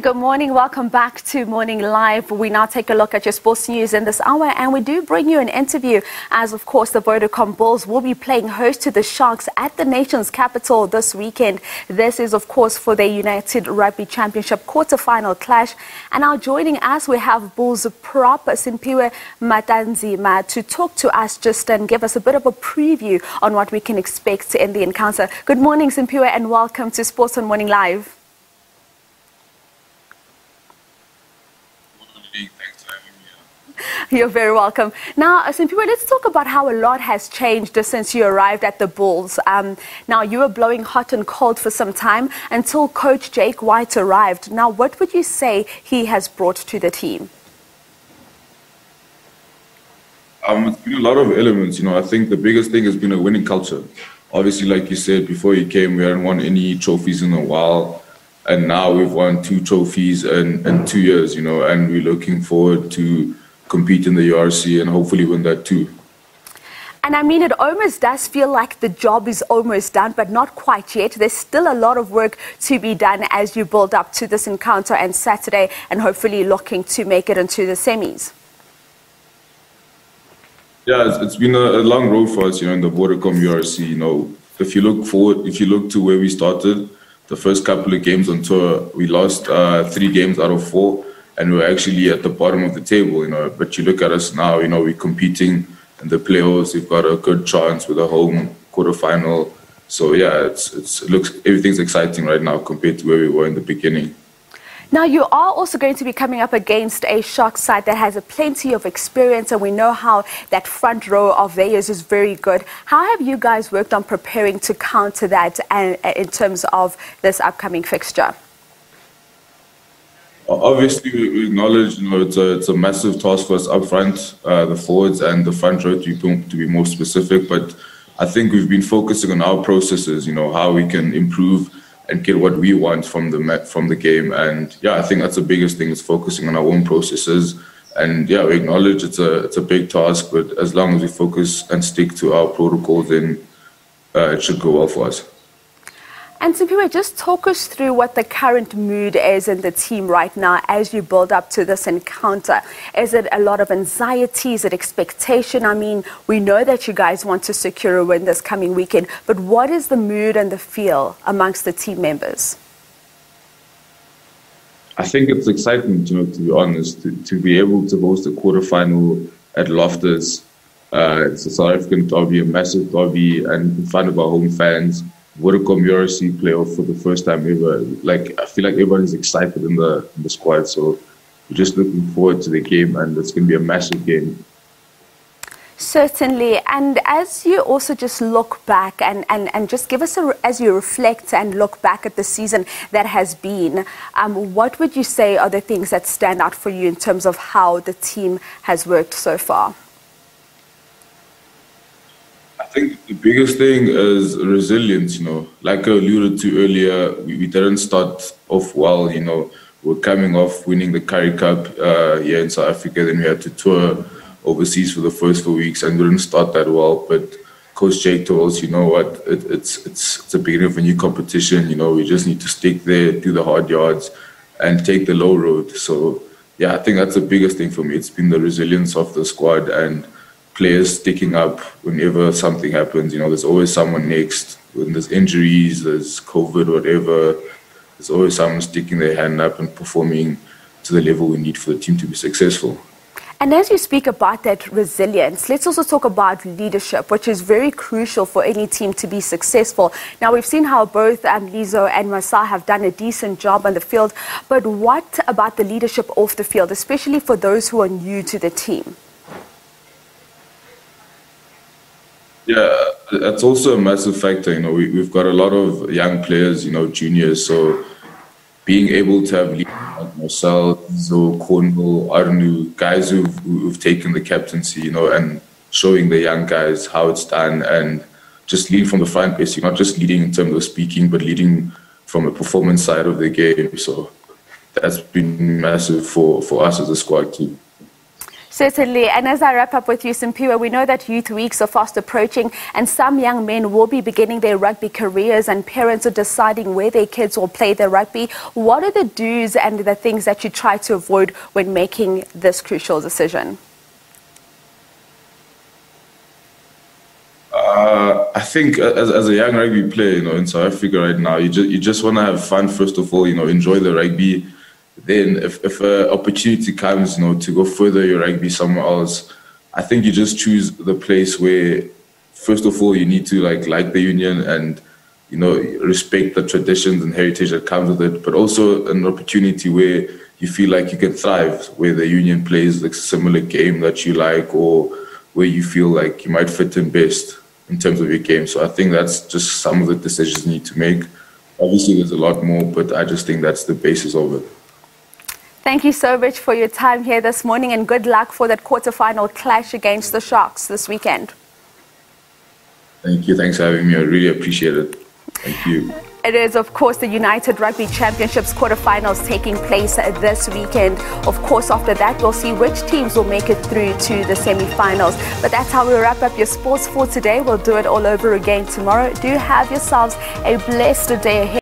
Good morning. Welcome back to Morning Live. We now take a look at your sports news in this hour, and we do bring you an interview as, of course, the Vodacom Bulls will be playing host to the Sharks at the nation's capital this weekend. This is, of course, for the United Rugby Championship quarter-final clash. And now joining us, we have Bulls prop Simphiwe Matanzima to talk to us just and give us a bit of a preview on what we can expect in the encounter. Good morning, Simphiwe, and welcome to Sports on Morning Live. You're very welcome. Now, Simphiwe, let's talk about how a lot has changed since you arrived at the Bulls. Um, now, you were blowing hot and cold for some time until Coach Jake White arrived. Now, what would you say he has brought to the team? Um, it's been a lot of elements. You know, I think the biggest thing has been a winning culture. Obviously, like you said, before he came, we hadn't won any trophies in a while. And now we've won two trophies in, in two years, you know, and we're looking forward to compete in the URC and hopefully win that too. And I mean, it almost does feel like the job is almost done, but not quite yet. There's still a lot of work to be done as you build up to this encounter and Saturday, and hopefully looking to make it into the semis. Yeah, it's, it's been a, a, long road for us, you know, in the Vodacom URC. You know, if you look forward, if you look to where we started, the first couple of games on tour, we lost uh, three games out of four and we're actually at the bottom of the table, you know. But you look at us now, you know, we're competing in the playoffs. We've got a good chance with a home quarterfinal. So yeah, it's, it's it looks everything's exciting right now compared to where we were in the beginning. Now, you are also going to be coming up against a Sharks side that has a plenty of experience, and we know how that front row of theirs is very good. How have you guys worked on preparing to counter that and, uh, in terms of this upcoming fixture? Obviously, we acknowledge you know it's a it's a massive task for us up front, uh, the forwards and the front row to be, to be more specific. But I think we've been focusing on our processes. You know how we can improve and get what we want from the from the game. And yeah, I think that's the biggest thing is focusing on our own processes. And yeah, we acknowledge it's a it's a big task, but as long as we focus and stick to our protocols, then uh, it should go well for us. And Simphiwe, just talk us through what the current mood is in the team right now as you build up to this encounter. Is it a lot of anxiety? Is it expectation? I mean, we know that you guys want to secure a win this coming weekend, but what is the mood and the feel amongst the team members? I think it's exciting, you know, to be honest, to, to be able to host a quarterfinal at Loftus. Uh, it's a South African derby, a massive derby, and in front of our home fans Vodacom URC playoff for the first time ever. Like I feel like everyone's excited in the in the squad, so we're just looking forward to the game, and it's going to be a massive game. Certainly. And as you also just look back and, and, and just give us, a, as you reflect and look back at the season that has been, um, what would you say are the things that stand out for you in terms of how the team has worked so far? think the biggest thing is resilience, you know. Like I alluded to earlier, we, we didn't start off well, you know. We're coming off winning the Currie Cup uh, here in South Africa, then we had to tour overseas for the first four weeks and didn't start that well. But Coach Jake told us, you know what, it, it's, it's, it's the beginning of a new competition, you know, we just need to stick there, do the hard yards, and take the low road. So, yeah, I think that's the biggest thing for me. It's been the resilience of the squad and players sticking up whenever something happens. You know, there's always someone next. When there's injuries, there's COVID, whatever, there's always someone sticking their hand up and performing to the level we need for the team to be successful. And as you speak about that resilience, let's also talk about leadership, which is very crucial for any team to be successful. Now, we've seen how both um, Lizo and Masa have done a decent job on the field, but what about the leadership off the field, especially for those who are new to the team? Yeah, that's also a massive factor. You know, we, we've got a lot of young players, you know, juniors. So being able to have like Marcel, Zo, Cornal, Arno, guys who've, who've taken the captaincy, you know, and showing the young guys how it's done and just leading from the front, basically, not just leading in terms of speaking, but leading from a performance side of the game. So that's been massive for, for us as a squad too. Certainly. And as I wrap up with you, Simphiwe, we know that youth weeks are fast approaching and some young men will be beginning their rugby careers and parents are deciding where their kids will play their rugby. What are the do's and the things that you try to avoid when making this crucial decision? Uh, I think as, as a young rugby player, you know, in South Africa right now, you just you just want to have fun first of all. You know, enjoy the rugby then if, if an opportunity comes, you know, to go further your rugby somewhere else, I think you just choose the place where, first of all, you need to like like the union and you know respect the traditions and heritage that comes with it, but also an opportunity where you feel like you can thrive, where the union plays like a similar game that you like, or where you feel like you might fit in best in terms of your game. So I think that's just some of the decisions you need to make. Obviously, there's a lot more, but I just think that's the basis of it. Thank you so much for your time here this morning and good luck for that quarterfinal clash against the Sharks this weekend. Thank you. Thanks for having me. I really appreciate it. Thank you. It is, of course, the United Rugby Championships quarterfinals taking place this weekend. Of course, after that, we'll see which teams will make it through to the semi-finals. But that's how we wrap up your sports for today. We'll do it all over again tomorrow. Do have yourselves a blessed day ahead.